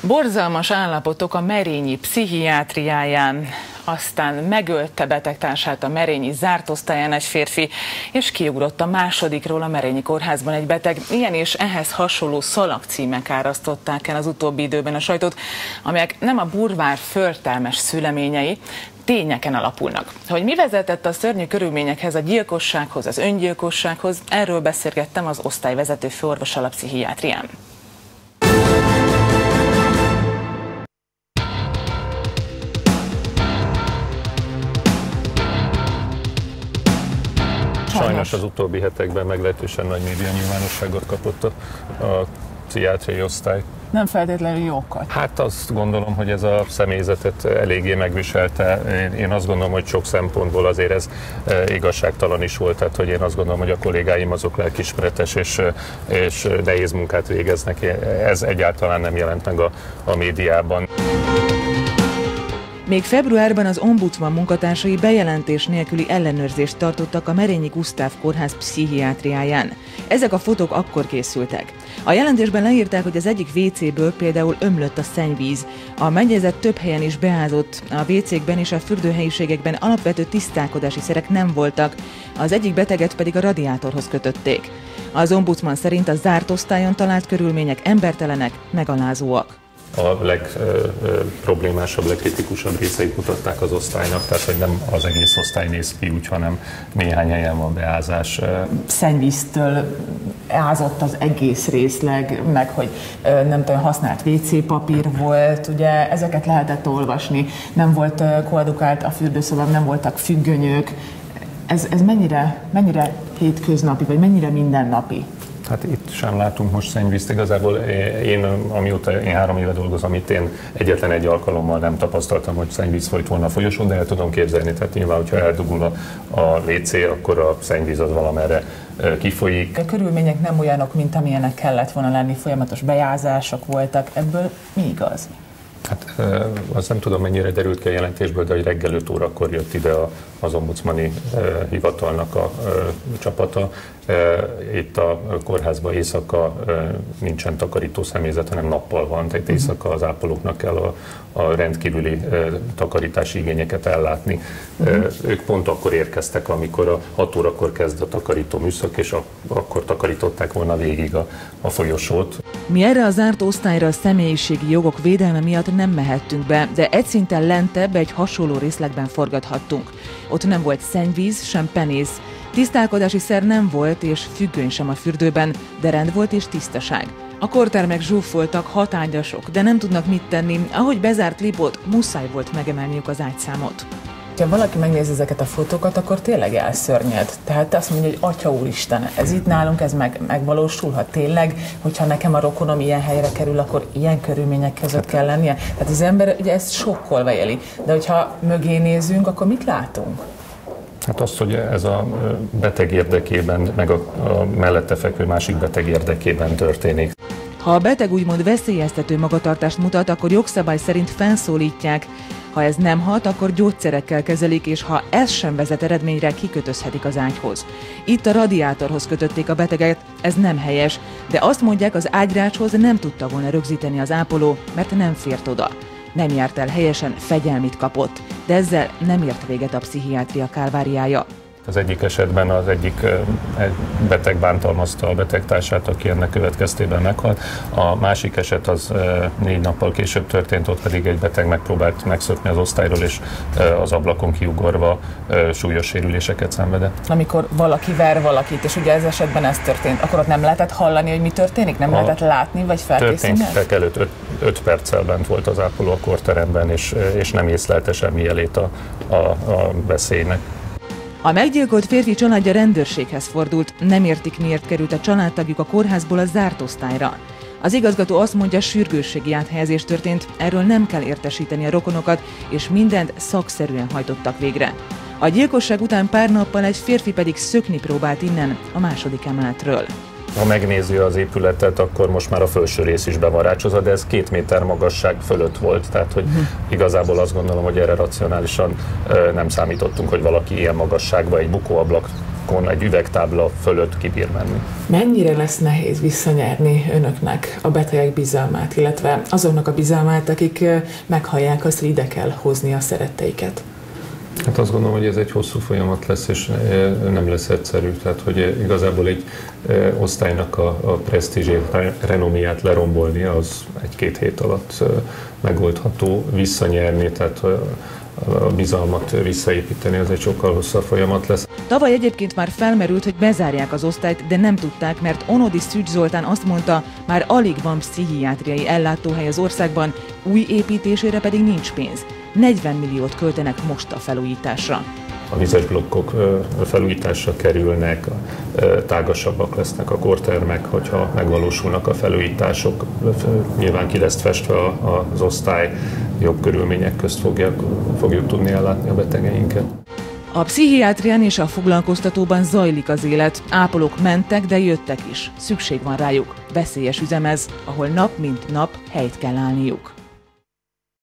Borzalmas állapotok a merényi pszichiátriáján, aztán megölte betegtársát a merényi zárt osztályán egy férfi, és kiugrott a másodikról a merényi kórházban egy beteg. Ilyen és ehhez hasonló szalagcímek árasztották el az utóbbi időben a sajtót, amelyek nem a burvár förtelmes szüleményei, tényeken alapulnak. Hogy mi vezetett a szörnyű körülményekhez, a gyilkossághoz, az öngyilkossághoz, erről beszélgettem az osztályvezető főorvos a pszichiátrián. Sajnos az utóbbi hetekben meglehetősen nagy média nyilvánosságot kapott a, a pszichiátriai osztály. Nem feltétlenül jókat. Hát azt gondolom, hogy ez a személyzetet eléggé megviselte. Én, én azt gondolom, hogy sok szempontból azért ez e, igazságtalan is volt, tehát hogy én azt gondolom, hogy a kollégáim azok lelkismeretes és, és nehéz munkát végeznek. Ez egyáltalán nem jelent meg a, a médiában. Még februárban az ombudsman munkatársai bejelentés nélküli ellenőrzést tartottak a Merényi Gusztáv kórház pszichiátriáján. Ezek a fotók akkor készültek. A jelentésben leírták, hogy az egyik WC-ből például ömlött a szennyvíz. A mennyezet több helyen is beázott, a WC-kben és a fürdőhelyiségekben alapvető tisztálkodási szerek nem voltak, az egyik beteget pedig a radiátorhoz kötötték. Az ombudsman szerint a zárt osztályon talált körülmények embertelenek, megalázóak a legproblémásabb, legkritikusabb részeit mutatták az osztálynak, tehát hogy nem az egész osztály néz ki úgy, hanem néhány helyen van beázás. Szennyvíztől ázott az egész részleg, meg hogy nem tudom, használt WC papír volt, ugye ezeket lehetett olvasni, nem volt koadukált a fürdőszobám, nem voltak függönyök, ez, ez mennyire, mennyire hétköznapi, vagy mennyire mindennapi? Hát itt sem látunk most szennyvízt. Igazából én, amióta én három éve dolgozom itt, én egyetlen egy alkalommal nem tapasztaltam, hogy szennyvíz folyt volna a folyosón, de el tudom képzelni. Tehát nyilván, hogyha eldugul a, a WC, akkor a szennyvíz az valamerre kifolyik. A körülmények nem olyanok, mint amilyenek kellett volna lenni, folyamatos bejázások voltak. Ebből mi igaz? Hát azt nem tudom, mennyire derült ki a jelentésből, de hogy reggel 5 órakor jött ide az ombudsmani hivatalnak a csapata, itt a kórházban éjszaka nincsen takarító személyzet, hanem nappal van, tehát mhm. éjszaka az ápolóknak kell a, a rendkívüli takarítási igényeket ellátni. Uh-huh. Ők pont akkor érkeztek, amikor a 6 órakor kezd a takarító műszak, és akkor takarították volna végig a, a folyosót. Mi erre a zárt osztályra a személyiségi jogok védelme miatt nem mehettünk be, de egy szinten lentebb egy hasonló részlegben forgathattunk. Ott nem volt szennyvíz, sem penész, Tisztálkodási szer nem volt, és függöny sem a fürdőben, de rend volt és tisztaság. A kortermek zsúfoltak, hatágyasok, de nem tudnak mit tenni. Ahogy bezárt Lipot, muszáj volt megemelniük az ágyszámot. Ha valaki megnézi ezeket a fotókat, akkor tényleg elszörnyed. Tehát azt mondja, hogy Atya Úristen, ez itt nálunk, ez meg, megvalósulhat tényleg, hogyha nekem a rokonom ilyen helyre kerül, akkor ilyen körülmények között kell lennie. Tehát az ember ugye ezt sokkolva éli. De hogyha mögé nézünk, akkor mit látunk? Hát azt, hogy ez a beteg érdekében, meg a, a mellette fekvő másik beteg érdekében történik. Ha a beteg úgymond veszélyeztető magatartást mutat, akkor jogszabály szerint felszólítják. Ha ez nem hat, akkor gyógyszerekkel kezelik, és ha ez sem vezet eredményre, kikötözhetik az ágyhoz. Itt a radiátorhoz kötötték a beteget, ez nem helyes, de azt mondják, az ágyrácshoz nem tudta volna rögzíteni az ápoló, mert nem fért oda nem járt el helyesen, fegyelmit kapott, de ezzel nem ért véget a pszichiátria kálváriája. Az egyik esetben az egyik egy beteg bántalmazta a betegtársát, aki ennek következtében meghalt. A másik eset az négy nappal később történt, ott pedig egy beteg megpróbált megszökni az osztályról, és az ablakon kiugorva súlyos sérüléseket szenvedett. Amikor valaki ver valakit, és ugye ez esetben ez történt, akkor ott nem lehetett hallani, hogy mi történik? Nem a lehetett látni, vagy felkészülni? Történt, előtt 5 perccel bent volt az ápoló a korteremben, és, és nem észlelte semmi jelét a, a, a veszélynek. A meggyilkolt férfi családja rendőrséghez fordult, nem értik miért került a családtagjuk a kórházból a zárt osztályra. Az igazgató azt mondja, sürgősségi áthelyezés történt, erről nem kell értesíteni a rokonokat, és mindent szakszerűen hajtottak végre. A gyilkosság után pár nappal egy férfi pedig szökni próbált innen, a második emeletről. Ha megnézi az épületet, akkor most már a felső rész is bevarázsozza, de ez két méter magasság fölött volt, tehát hogy uh-huh. igazából azt gondolom, hogy erre racionálisan nem számítottunk, hogy valaki ilyen magasságban egy bukóablak kon egy üvegtábla fölött kibír menni. Mennyire lesz nehéz visszanyerni önöknek a betegek bizalmát, illetve azoknak a bizalmát, akik meghallják azt, hogy ide kell hozni a szeretteiket? Hát azt gondolom, hogy ez egy hosszú folyamat lesz, és nem lesz egyszerű. Tehát, hogy igazából egy osztálynak a, a presztízsét, renomiát lerombolni, az egy-két hét alatt megoldható, visszanyerni, tehát a bizalmat visszaépíteni, az egy sokkal hosszabb folyamat lesz. Tavaly egyébként már felmerült, hogy bezárják az osztályt, de nem tudták, mert Onodi Szűcs Zoltán azt mondta, már alig van pszichiátriai ellátóhely az országban, új építésére pedig nincs pénz. 40 milliót költenek most a felújításra. A vizes blokkok felújításra kerülnek, tágasabbak lesznek a kortermek, hogyha megvalósulnak a felújítások, nyilván ki lesz festve az osztály, jobb körülmények közt fogjuk, fogjuk tudni ellátni a betegeinket. A pszichiátrián és a foglalkoztatóban zajlik az élet. Ápolók mentek, de jöttek is. Szükség van rájuk. Veszélyes üzemez, ahol nap mint nap helyt kell állniuk.